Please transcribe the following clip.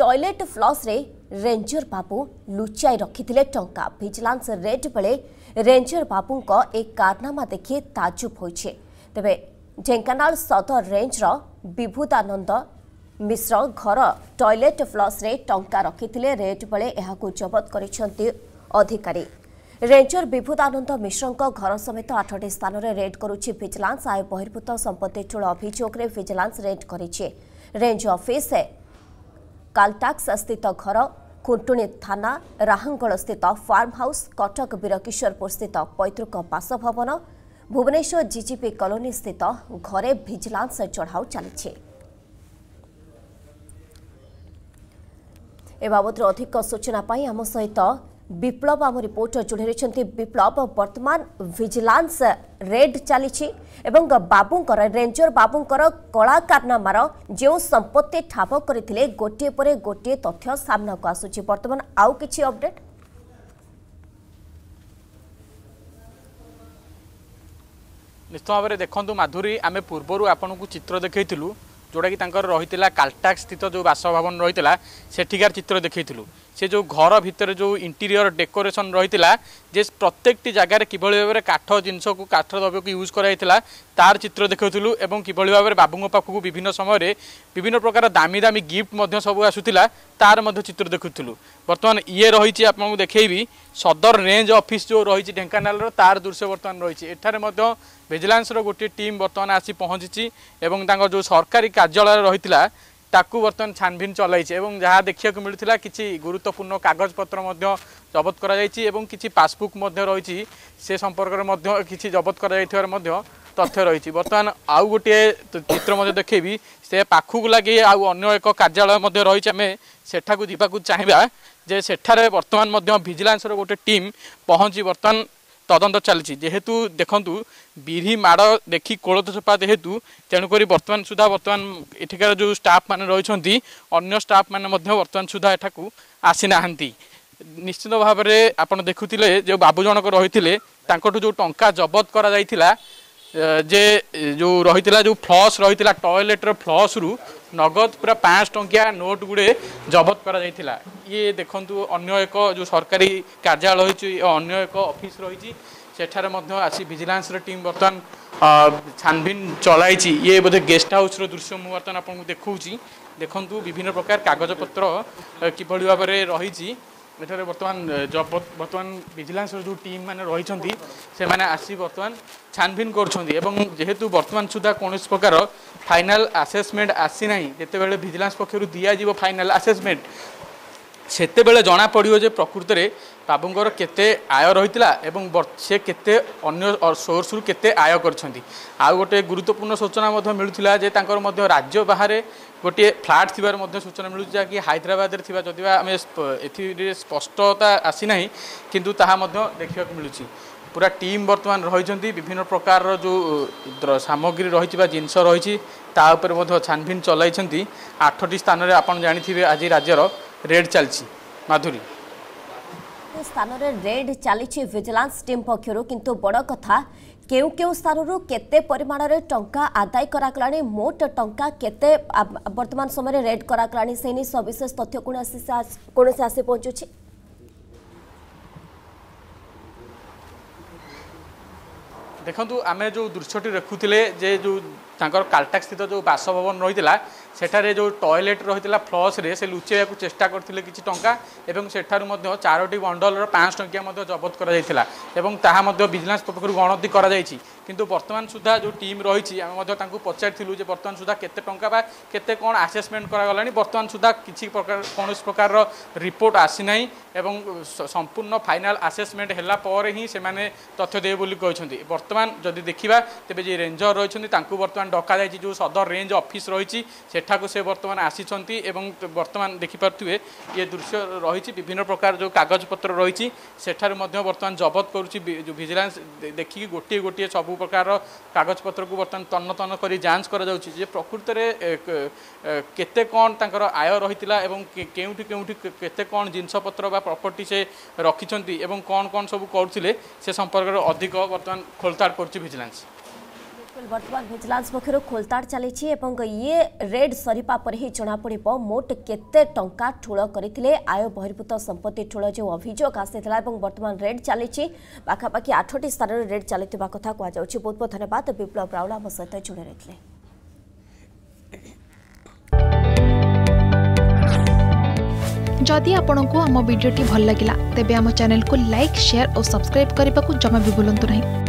toilet ଫ୍ଲସ୍ରେ ରେଞ୍ଜର ବାବୁ ଲୁଚାଇ ରଖିଥିଲେ ଟଙ୍କା ଭିଜିଲାନ୍ସ ରେଡ୍ ବେଳେ ରେଞ୍ଜର ବାବୁଙ୍କ ଏ କାରନାମା ଦେଖି ତାଜୁବ ହୋଇଛି ତେବେ ଢେଙ୍କାନାଳ ସଦର ରେଞ୍ଜର ବିଭୁଦାନନ୍ଦ ମିଶ୍ର ଘର ଟଏଲେଟ୍ ଫ୍ଲସ୍ରେ ଟଙ୍କା ରଖିଥିଲେ ରେଡ୍ ବେଳେ ଏହାକୁ ଜବତ କରିଛନ୍ତି ଅଧିକାରୀ ରେଞ୍ଜର ବିଭୁଦାନନ୍ଦ ମିଶ୍ରଙ୍କ ଘର ସମେତ ଆଠଟି ସ୍ଥାନରେ ରେଡ୍ କରୁଛି ଭିଜିଲାନ୍ସ ଆୟ ବହିର୍ଭୂତ ସମ୍ପତ୍ତି ଠୁଳ ଅଭିଯୋଗରେ ଭିଜିଲାନ୍ସ ରେଡ୍ କରିଛି ରେଞ୍ଜ ଅଫିସ୍ କାଲଟାକ୍ସସ୍ଥିତ ଘର ଖୁଣ୍ଟୁଣି ଥାନା ରାହାଙ୍ଗଳସ୍ଥିତ ଫାର୍ମ ହାଉସ୍ କଟକ ବୀରକିଶୋରପୁରସ୍ଥିତ ପୈତୃକ ବାସଭବନ ଭୁବନେଶ୍ୱର ଜିଜିପି କଲୋନୀସ୍ଥିତ ଘରେ ଭିଜିଲାନ୍ସ ଚଢ଼ାଉ ଚାଲିଛି ଏ ବାବଦରେ ଅଧିକ ସୂଚନା ପାଇଁ ଆମ ସହିତ ବିପ୍ଳବ ଆମ ରିପୋର୍ଟ ଚଢ଼ାଇଛନ୍ତି ବିପ୍ଳବ ବର୍ତ୍ତମାନ ଭିଜିଲାନ୍ସ ରେଡ୍ ଚାଲିଛି ଏବଂ ବାବୁଙ୍କର ରେଞ୍ଜର ବାବୁଙ୍କର କଳାକାରନାମାର ଯେଉଁ ସମ୍ପତ୍ତି ଠାବ କରିଥିଲେ ଗୋଟିଏ ପରେ ଗୋଟିଏ ତଥ୍ୟ ସାମ୍ନାକୁ ଆସୁଛି ବର୍ତ୍ତମାନ ଆଉ କିଛି ଅପଡେଟ୍ ନିଶ୍ଚିତ ଭାବରେ ଦେଖନ୍ତୁ ମାଧୁରୀ ଆମେ ପୂର୍ବରୁ ଆପଣଙ୍କୁ ଚିତ୍ର ଦେଖାଇଥିଲୁ ଯେଉଁଟାକି ତାଙ୍କର ରହିଥିଲା କାଲଟାକ୍ ସ୍ଥିତ ଯେଉଁ ବାସଭବନ ରହିଥିଲା ସେଠିକାର ଚିତ୍ର ଦେଖାଇଥିଲୁ সে যে ঘর ভিতরে যে ইন্টেরিয়র ডেকোরেসন রয়েছে যে প্রত্যেকটি জায়গায় কিভাবে ভাবে কাঠ জিনিসক কাঠ দ্রব্যক ইউজ করা হয়েছিল তার চিত্র দেখাউলু এবং কিভাবে ভাবে বাবু পাখক বিভিন্ন সময় বিভিন্ন প্রকার দামি দামি গিফট সব আসুলা তার মধ্যে চিত্র দেখুলু বর্তমান ইয়ে রয়েছে আপনার দেখেবি সদর রেঞ্জ অফিস যে রয়েছে ঢেঙ্কানাল তার দৃশ্য বর্তমান রয়েছে এখানে মধ্যে ভিজিলান্সর গোটি টিম বর্তমান আসি পৌঁছিছি এবং তাঁর যে সরকারি কার্যালয় রয়েছে ତାକୁ ବର୍ତ୍ତମାନ ଛାନଭିନ୍ ଚଲାଇଛି ଏବଂ ଯାହା ଦେଖିବାକୁ ମିଳୁଥିଲା କିଛି ଗୁରୁତ୍ୱପୂର୍ଣ୍ଣ କାଗଜପତ୍ର ମଧ୍ୟ ଜବତ କରାଯାଇଛି ଏବଂ କିଛି ପାସବୁକ୍ ମଧ୍ୟ ରହିଛି ସେ ସମ୍ପର୍କରେ ମଧ୍ୟ କିଛି ଜବତ କରାଯାଇଥିବାର ମଧ୍ୟ ତଥ୍ୟ ରହିଛି ବର୍ତ୍ତମାନ ଆଉ ଗୋଟିଏ ଚିତ୍ର ମଧ୍ୟ ଦେଖେଇବି ସେ ପାଖକୁ ଲାଗି ଆଉ ଅନ୍ୟ ଏକ କାର୍ଯ୍ୟାଳୟ ମଧ୍ୟ ରହିଛି ଆମେ ସେଠାକୁ ଯିବାକୁ ଚାହିଁବା ଯେ ସେଠାରେ ବର୍ତ୍ତମାନ ମଧ୍ୟ ଭିଜିଲାନ୍ସର ଗୋଟେ ଟିମ୍ ପହଞ୍ଚି ବର୍ତ୍ତମାନ তদন্ত চালিছি যেহেতু দেখুন বিড়ি মাড় দেখি কোলত চোপা যেহেতু তেমক বর্তমান সুদ্ধা বর্তমান এঠিকার যে স্টাফ মানে রয়েছেন অন্য স্টাফ মানে বর্তমান সুদ্ধা এটাকে আসি না নিশ্চিত ভাবে আপনার দেখুলে যে বাবু জনক রয়েছে তাঁর যে টঙ্কা জবত করা যাই ଯେ ଯେଉଁ ରହିଥିଲା ଯେଉଁ ଫ୍ଲସ୍ ରହିଥିଲା ଟଏଲେଟ୍ର ଫ୍ଲସ୍ରୁ ନଗଦ ପୁରା ପାଞ୍ଚଶହ ଟଙ୍କିଆ ନୋଟ୍ ଗୁଡ଼ିଏ ଜବତ କରାଯାଇଥିଲା ଇଏ ଦେଖନ୍ତୁ ଅନ୍ୟ ଏକ ଯେଉଁ ସରକାରୀ କାର୍ଯ୍ୟାଳୟ ରହିଛି ଅନ୍ୟ ଏକ ଅଫିସ୍ ରହିଛି ସେଠାରେ ମଧ୍ୟ ଆସି ଭିଜିଲାନ୍ସର ଟିମ୍ ବର୍ତ୍ତମାନ ଛାନଭିନ୍ ଚଳାଇଛି ଇଏ ବୋଧେ ଗେଷ୍ଟ ହାଉସ୍ର ଦୃଶ୍ୟ ମୁଁ ବର୍ତ୍ତମାନ ଆପଣଙ୍କୁ ଦେଖାଉଛି ଦେଖନ୍ତୁ ବିଭିନ୍ନ ପ୍ରକାର କାଗଜପତ୍ର କିଭଳି ଭାବରେ ରହିଛି ଏଠାରେ ବର୍ତ୍ତମାନ ବର୍ତ୍ତମାନ ଭିଜିଲାନ୍ସର ଯେଉଁ ଟିମ୍ ମାନେ ରହିଛନ୍ତି ସେମାନେ ଆସି ବର୍ତ୍ତମାନ ଛାନଭିନ କରୁଛନ୍ତି ଏବଂ ଯେହେତୁ ବର୍ତ୍ତମାନ ସୁଦ୍ଧା କୌଣସି ପ୍ରକାର ଫାଇନାଲ ଆସେସମେଣ୍ଟ ଆସିନାହିଁ ଯେତେବେଳେ ଭିଜିଲାନ୍ସ ପକ୍ଷରୁ ଦିଆଯିବ ଫାଇନାଲ ଆସେସମେଣ୍ଟ ସେତେବେଳେ ଜଣାପଡ଼ିବ ଯେ ପ୍ରକୃତରେ ବାବୁଙ୍କର କେତେ ଆୟ ରହିଥିଲା ଏବଂ ସେ କେତେ ଅନ୍ୟ ସୋର୍ସରୁ କେତେ ଆୟ କରିଛନ୍ତି ଆଉ ଗୋଟିଏ ଗୁରୁତ୍ୱପୂର୍ଣ୍ଣ ସୂଚନା ମଧ୍ୟ ମିଳୁଥିଲା ଯେ ତାଙ୍କର ମଧ୍ୟ ରାଜ୍ୟ ବାହାରେ ଗୋଟିଏ ଫ୍ଲାଟ୍ ଥିବାର ମଧ୍ୟ ସୂଚନା ମିଳୁଛି ଯାହାକି ହାଇଦ୍ରାବାଦରେ ଥିବା ଯଦି ଆମେ ଏଥିରେ ସ୍ପଷ୍ଟତା ଆସିନାହିଁ କିନ୍ତୁ ତାହା ମଧ୍ୟ ଦେଖିବାକୁ ମିଳୁଛି ପୁରା ଟିମ୍ ବର୍ତ୍ତମାନ ରହିଛନ୍ତି ବିଭିନ୍ନ ପ୍ରକାରର ଯେଉଁ ସାମଗ୍ରୀ ରହିଛି ବା ଜିନିଷ ରହିଛି ତା ଉପରେ ମଧ୍ୟ ଛାନଭିନ୍ ଚଲାଇଛନ୍ତି ଆଠଟି ସ୍ଥାନରେ ଆପଣ ଜାଣିଥିବେ ଆଜି ରାଜ୍ୟର ରେଡ୍ ଚାଲିଛି ମାଧୁରୀ ସ୍ଥାନରେ ରେଡ୍ ଚାଲିଛି ଭିଜିଲାନ୍ସ ଟିମ୍ ପକ୍ଷରୁ କିନ୍ତୁ ବଡ଼ କଥା କେଉଁ କେଉଁ ସ୍ଥାନରୁ କେତେ ପରିମାଣରେ ଟଙ୍କା ଆଦାୟ କରାଗଲାଣି ମୋଟ ଟଙ୍କା କେତେ ବର୍ତ୍ତମାନ ସମୟରେ ରେଡ୍ କରାଗଲାଣି ସେ ନେଇ ସବିଶେଷ ତଥ୍ୟ କୌଣସି କୌଣସି ଆସି ପହଞ୍ଚୁଛି ଦେଖନ୍ତୁ ଆମେ ଯେଉଁ ଦୃଶ୍ୟଟି ରଖୁଥିଲେ ଯେ ଯେଉଁ ତାଙ୍କର କାଲଟାକ୍ ସ୍ଥିତ ଯେଉଁ ବାସଭବନ ରହିଥିଲା ସେଠାରେ ଯେଉଁ ଟଏଲେଟ୍ ରହିଥିଲା ଫ୍ଲସ୍ରେ ସେ ଲୁଚାଇବାକୁ ଚେଷ୍ଟା କରିଥିଲେ କିଛି ଟଙ୍କା ଏବଂ ସେଠାରୁ ମଧ୍ୟ ଚାରୋଟି ବଣ୍ଡଲର ପାଞ୍ଚଶହ ଟଙ୍କିଆ ମଧ୍ୟ ଜବତ କରାଯାଇଥିଲା ଏବଂ ତାହା ମଧ୍ୟ ଭିଜିଲାନ୍ସ ପକ୍ଷରୁ ଗଣତି କରାଯାଇଛି কিন্তু বর্তমান সুদ্ধা যে টিম রয়েছে আমি তাঁকু পচারি যে বর্তমান সুদ্ধা কত টাকা বা কেতে কোণ আসেসমেন্ট করা গলি বর্তমান সুদ্ধা কিছু প্রকার কৌশি প্রকার রিপোর্ট আসি না এবং সম্পূর্ণ ফাইনাল আসেসমেন্ট হেলা পরে হি সে তথ্য দেবে বলে কিন্তু বর্তমান যদি দেখা তেমনি যে রেঞ্জর রয়েছেন তাঁকু বর্তমান ডকা যাই যে সদর রেঞ্জ অফিস রয়েছে সেঠাকু সে বর্তমান আসিছেন এবং বর্তমান দেখিপারে ইয়ে দৃশ্য রয়েছে বিভিন্ন প্রকার যে কাগজপত্র রয়েছে সেঠার মধ্যে বর্তমান জবত করুছি ভিজিলান্স দেখি গোটিয়ে গোটিয়ে সবু প্রকার কাগজপত্রক বর্তমান তন্ন তন্ন করে যাঞ্চ করা যাচ্ছে যে প্রকৃতরে কেতে কণ তাঁর আয় রয়েছে এবং কেউঠি কেউঠি কেতে কণ জিনিসপত্র বা প্রপর্টি সে রক্ষিছেন এবং কণ কণ সব করুলে সে সম্পর্কের অধিক বর্তমান খোলতাড় করছে ভিজিলান্স બર્તમાન ભિજલાન્સ પક્ષરૂ ખોલતાડ ચાલીછી એવં યે રેડ સરીપા પર હિ જણાપડિબ મોટ કેતે ટંકા ઠૂળ કરીલે આય બહિર્ભૂત સંપત્તિ ઠૂળ જે અભિયોગ આસીલા એવં બર્તમાન રેડ ચાલીଛି પાખાપાખી આઠટી સ્થાનરે રેડ ચાલીવા કથા કહાઉ બહુ બહુ ધન્યવાદ વિપ્લવ રાઉલ આમ સહિત જોડાઈ રહીલે जदि आपण को आम भिड्टे भल लगा तेब आम चेल्क लाइक सेयार और सब्सक्राइब करने को जमा भी बुलां नहीं